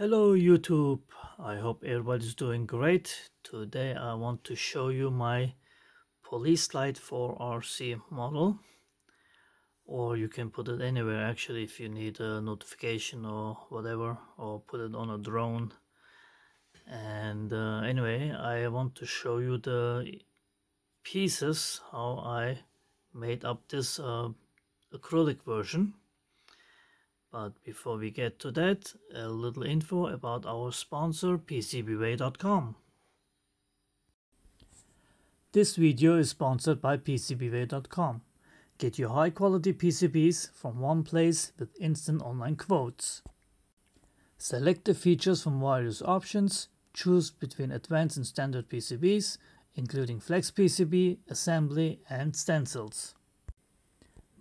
Hello YouTube, I hope everybody's doing great. Today I want to show you my police light for RC model or you can put it anywhere actually if you need a notification or whatever or put it on a drone. And uh, anyway I want to show you the pieces how I made up this uh, acrylic version but before we get to that, a little info about our sponsor PCBWay.com. This video is sponsored by PCBWay.com. Get your high quality PCBs from one place with instant online quotes. Select the features from various options, choose between advanced and standard PCBs, including Flex PCB, assembly, and stencils.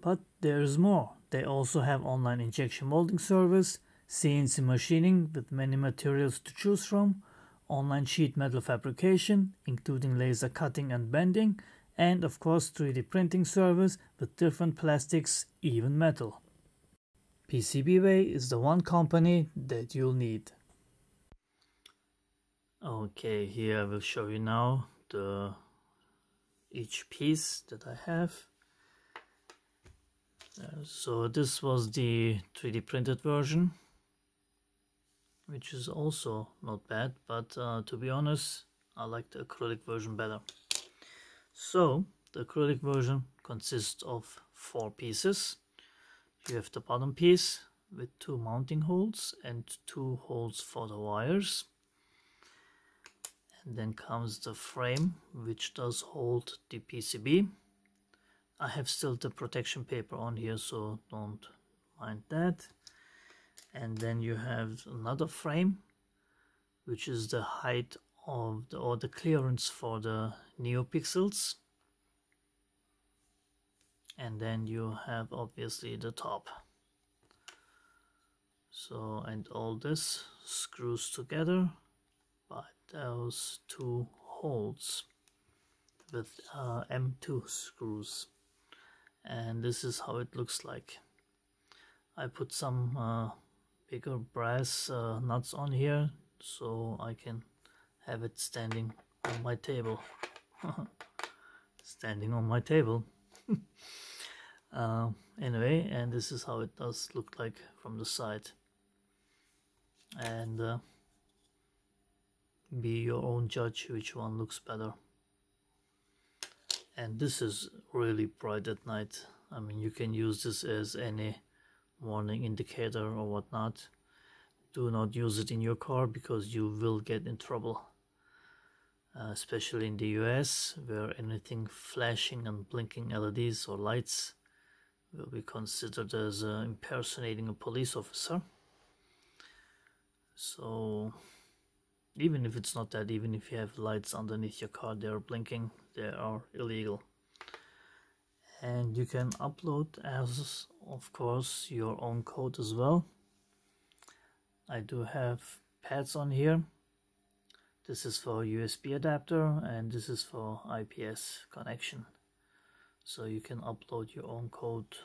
But there's more. They also have online injection molding service, CNC machining with many materials to choose from, online sheet metal fabrication, including laser cutting and bending, and of course 3D printing service with different plastics, even metal. PCBWay is the one company that you'll need. Okay, here I will show you now the each piece that I have so this was the 3D printed version which is also not bad but uh, to be honest I like the acrylic version better. So the acrylic version consists of four pieces. You have the bottom piece with two mounting holes and two holes for the wires. And then comes the frame which does hold the PCB I have still the protection paper on here so don't mind that. And then you have another frame which is the height of the or the clearance for the neopixels. And then you have obviously the top. So and all this screws together by those two holes with uh, M2 screws and this is how it looks like. I put some uh, bigger brass uh, nuts on here so I can have it standing on my table. Standing on my table. Uh, anyway and this is how it does look like from the side. And uh, be your own judge which one looks better and this is really bright at night. I mean you can use this as any warning indicator or whatnot. Do not use it in your car because you will get in trouble uh, especially in the US where anything flashing and blinking LEDs or lights will be considered as uh, impersonating a police officer. So even if it's not that even if you have lights underneath your car they are blinking they are illegal. And you can upload as of course your own code as well. I do have pads on here. This is for USB adapter and this is for IPS connection. So you can upload your own code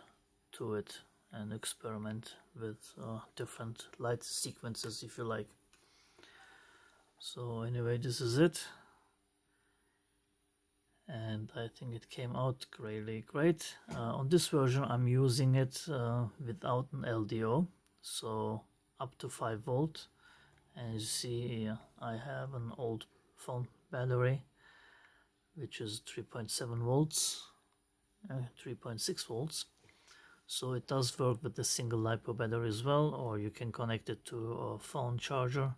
to it and experiment with uh, different light sequences if you like so anyway this is it. And I think it came out really great. Uh, on this version I'm using it uh, without an LDO so up to 5 volt. And you see I have an old phone battery which is 3.7 volts uh, 3.6 volts. So it does work with the single LiPo battery as well or you can connect it to a phone charger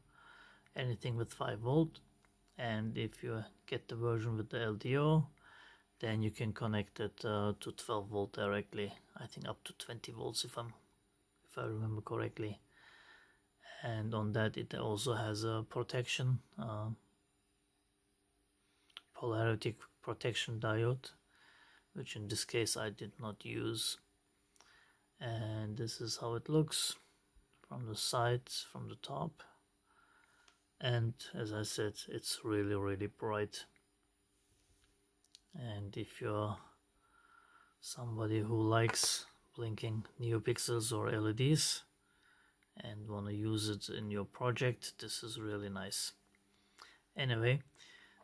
anything with 5 volt. And if you get the version with the LDO then you can connect it uh, to 12 volt directly. I think up to 20 volts if I'm if I remember correctly. And on that it also has a protection uh, polarity protection diode which in this case I did not use. And this is how it looks from the sides from the top and as I said it's really really bright. And if you're somebody who likes blinking neopixels or LEDs and want to use it in your project this is really nice. Anyway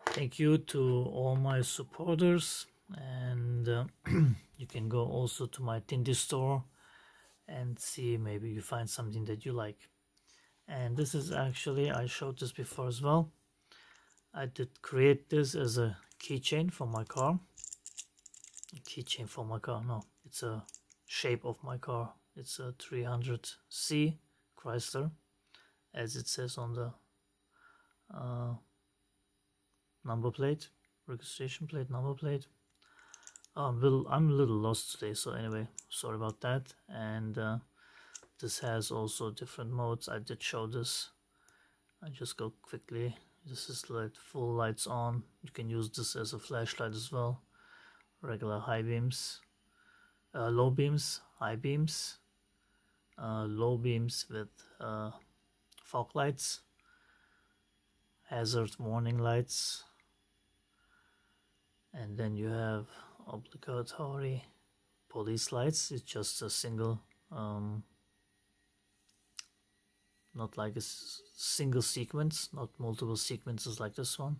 thank you to all my supporters. And uh, you can go also to my Tindie store and see maybe you find something that you like and this is actually I showed this before as well. I did create this as a keychain for my car. Keychain for my car no it's a shape of my car. It's a 300C Chrysler as it says on the uh, number plate registration plate number plate. I'm, a little, I'm a little lost today so anyway sorry about that. And uh, this has also different modes. I did show this. I just go quickly. This is like full lights on. You can use this as a flashlight as well. Regular high beams. Uh, low beams high beams. Uh, low beams with uh, fog lights. Hazard warning lights. And then you have obligatory police lights. It's just a single um, not like a single sequence not multiple sequences like this one.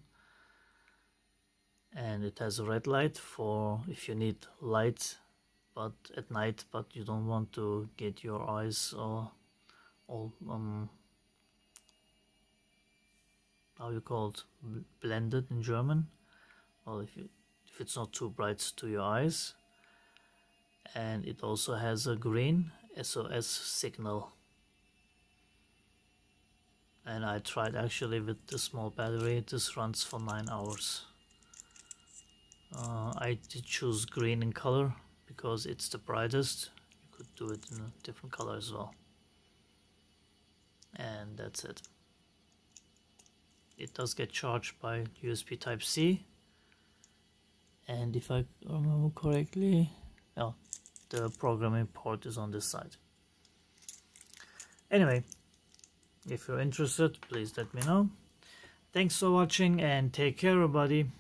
And it has a red light for if you need light but at night but you don't want to get your eyes all all um how you call it blended in German. Well if you if it's not too bright to your eyes. And it also has a green SOS signal and I tried actually with the small battery this runs for 9 hours. Uh, I did choose green in color because it's the brightest. You could do it in a different color as well. And that's it. It does get charged by USB type C. And if I remember correctly oh, the programming port is on this side. Anyway if you're interested please let me know. Thanks for watching and take care everybody